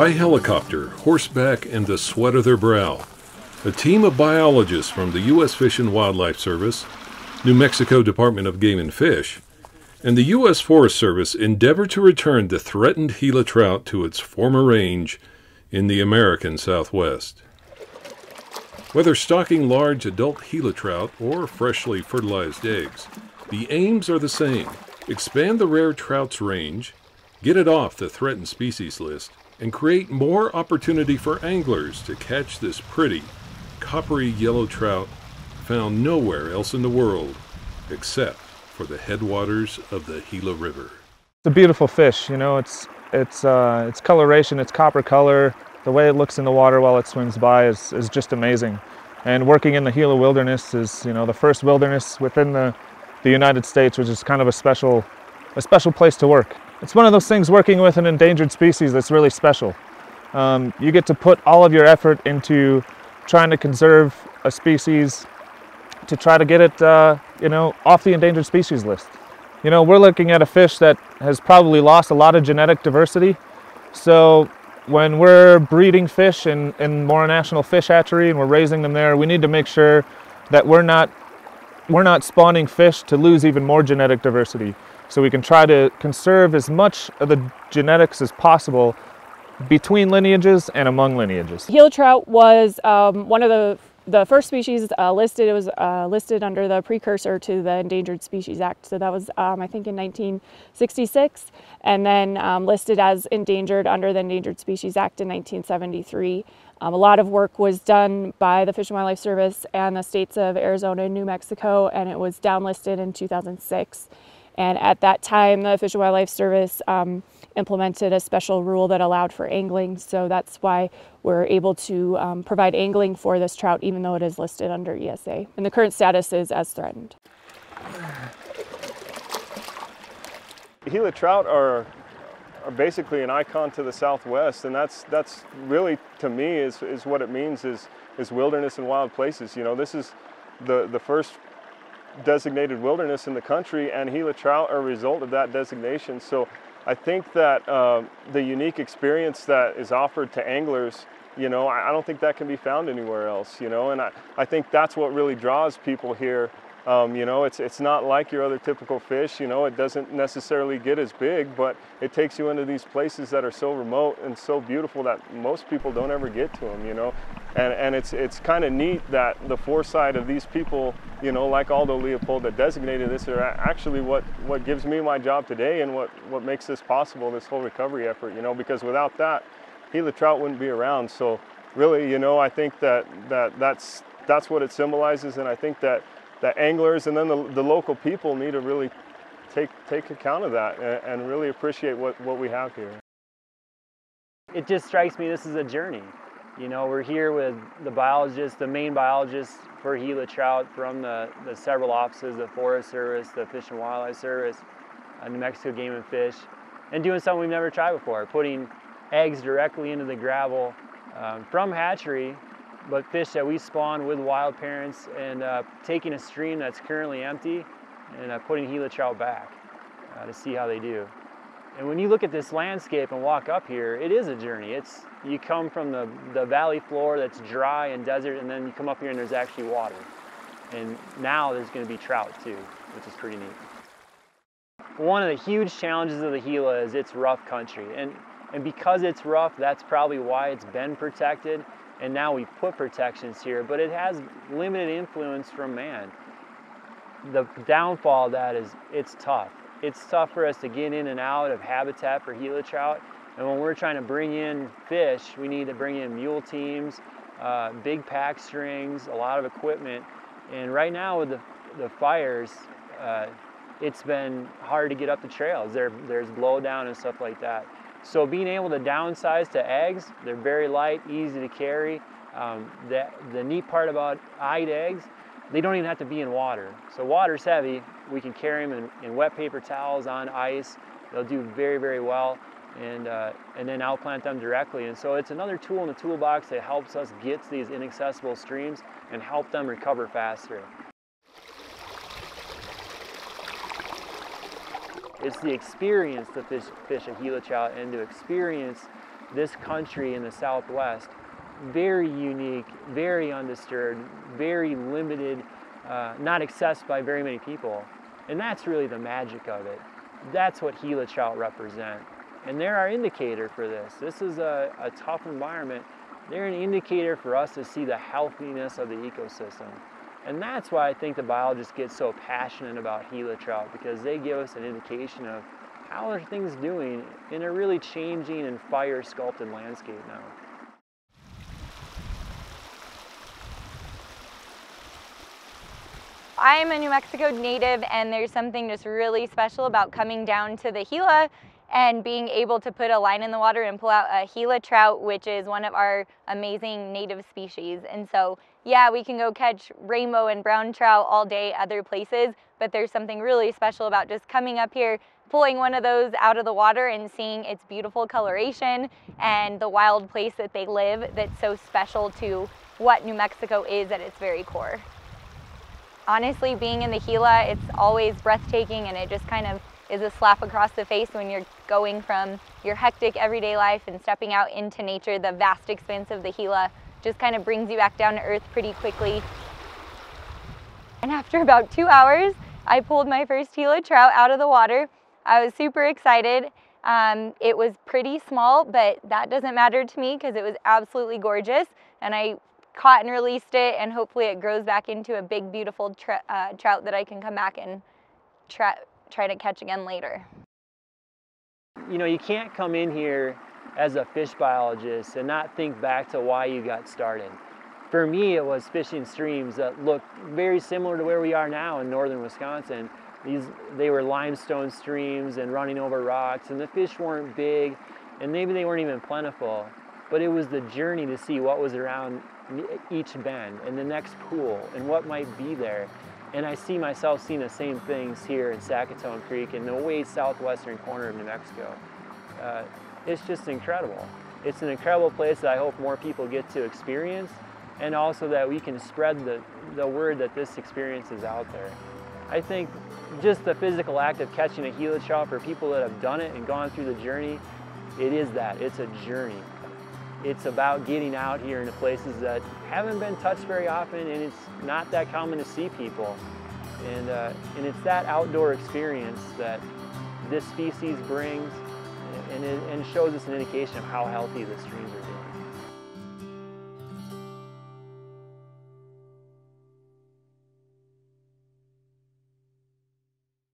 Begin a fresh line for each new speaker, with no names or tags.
by helicopter, horseback, and the sweat of their brow. A team of biologists from the U.S. Fish and Wildlife Service, New Mexico Department of Game and Fish, and the U.S. Forest Service endeavor to return the threatened Gila trout to its former range in the American Southwest. Whether stocking large adult Gila trout or freshly fertilized eggs, the aims are the same expand the rare trout's range, get it off the threatened species list, and create more opportunity for anglers to catch this pretty, coppery yellow trout found nowhere else in the world except for the headwaters of the Gila River.
It's a beautiful fish, you know, it's, it's, uh, its coloration, its copper color, the way it looks in the water while it swims by is, is just amazing. And working in the Gila wilderness is, you know, the first wilderness within the the United States, which is kind of a special, a special place to work. It's one of those things working with an endangered species that's really special. Um, you get to put all of your effort into trying to conserve a species to try to get it, uh, you know, off the endangered species list. You know, we're looking at a fish that has probably lost a lot of genetic diversity. So when we're breeding fish in, in Mora National Fish Hatchery and we're raising them there, we need to make sure that we're not we're not spawning fish to lose even more genetic diversity. So we can try to conserve as much of the genetics as possible between lineages and among lineages.
Gila trout was um, one of the the first species uh, listed. It was uh, listed under the precursor to the Endangered Species Act. So that was, um, I think, in 1966, and then um, listed as endangered under the Endangered Species Act in 1973. Um, a lot of work was done by the Fish and Wildlife Service and the states of Arizona and New Mexico, and it was downlisted in 2006. And at that time, the Fish and Wildlife Service um, implemented a special rule that allowed for angling. So that's why we're able to um, provide angling for this trout, even though it is listed under ESA. And the current status is as threatened.
Gila trout are are basically an icon to the Southwest, and that's that's really to me is is what it means is is wilderness and wild places. You know, this is the the first designated wilderness in the country, and Gila trout are a result of that designation. So, I think that uh, the unique experience that is offered to anglers. You know, I, I don't think that can be found anywhere else. You know, and I, I think that's what really draws people here um, you know, it's, it's not like your other typical fish, you know, it doesn't necessarily get as big, but it takes you into these places that are so remote and so beautiful that most people don't ever get to them, you know. And, and it's, it's kind of neat that the foresight of these people, you know, like Aldo Leopold that designated this are actually what, what gives me my job today and what, what makes this possible, this whole recovery effort, you know, because without that, Gila trout wouldn't be around. So really, you know, I think that, that that's, that's what it symbolizes. And I think that the anglers and then the, the local people need to really take, take account of that and, and really appreciate what, what we have here.
It just strikes me this is a journey. You know, we're here with the biologists, the main biologists for Gila trout from the, the several offices, the Forest Service, the Fish and Wildlife Service, uh, New Mexico Game and Fish, and doing something we've never tried before, putting eggs directly into the gravel um, from hatchery but fish that we spawn with wild parents and uh, taking a stream that's currently empty and uh, putting Gila trout back uh, to see how they do. And when you look at this landscape and walk up here, it is a journey. It's you come from the, the valley floor that's dry and desert, and then you come up here and there's actually water. And now there's going to be trout too, which is pretty neat. One of the huge challenges of the Gila is it's rough country, and and because it's rough, that's probably why it's been protected and now we put protections here, but it has limited influence from man. The downfall of that is it's tough. It's tough for us to get in and out of habitat for Gila trout, and when we're trying to bring in fish, we need to bring in mule teams, uh, big pack strings, a lot of equipment, and right now with the, the fires, uh, it's been hard to get up the trails. There, there's blowdown and stuff like that. So being able to downsize to eggs, they're very light, easy to carry. Um, the, the neat part about eyed eggs, they don't even have to be in water. So water's heavy, we can carry them in, in wet paper towels on ice. They'll do very, very well and, uh, and then outplant them directly. And so it's another tool in the toolbox that helps us get to these inaccessible streams and help them recover faster. It's the experience to fish, fish a Gila trout and to experience this country in the Southwest very unique, very undisturbed, very limited, uh, not accessed by very many people. And that's really the magic of it. That's what Gila trout represent. And they're our indicator for this. This is a, a tough environment. They're an indicator for us to see the healthiness of the ecosystem. And that's why I think the biologists get so passionate about Gila trout because they give us an indication of how are things doing in a really changing and fire sculpted landscape now.
I'm a New Mexico native and there's something just really special about coming down to the Gila and being able to put a line in the water and pull out a Gila trout, which is one of our amazing native species. And so, yeah, we can go catch rainbow and brown trout all day other places, but there's something really special about just coming up here, pulling one of those out of the water and seeing its beautiful coloration and the wild place that they live that's so special to what New Mexico is at its very core honestly, being in the Gila, it's always breathtaking and it just kind of is a slap across the face when you're going from your hectic everyday life and stepping out into nature. The vast expanse of the Gila just kind of brings you back down to earth pretty quickly. And after about two hours, I pulled my first Gila trout out of the water. I was super excited. Um, it was pretty small, but that doesn't matter to me because it was absolutely gorgeous. And I caught and released it and hopefully it grows back into a big beautiful uh, trout that I can come back and try, try to catch again later.
You know, you can't come in here as a fish biologist and not think back to why you got started. For me, it was fishing streams that looked very similar to where we are now in northern Wisconsin. These, they were limestone streams and running over rocks, and the fish weren't big, and maybe they weren't even plentiful. But it was the journey to see what was around each bend and the next pool and what might be there. And I see myself seeing the same things here in Sacaton Creek in the way southwestern corner of New Mexico. Uh, it's just incredible. It's an incredible place that I hope more people get to experience and also that we can spread the, the word that this experience is out there. I think just the physical act of catching a Gila trout for people that have done it and gone through the journey, it is that. It's a journey. It's about getting out here into places that haven't been touched very often and it's not that common to see people. And, uh, and it's that outdoor experience that this species brings and, and shows us an indication of how healthy the streams are doing.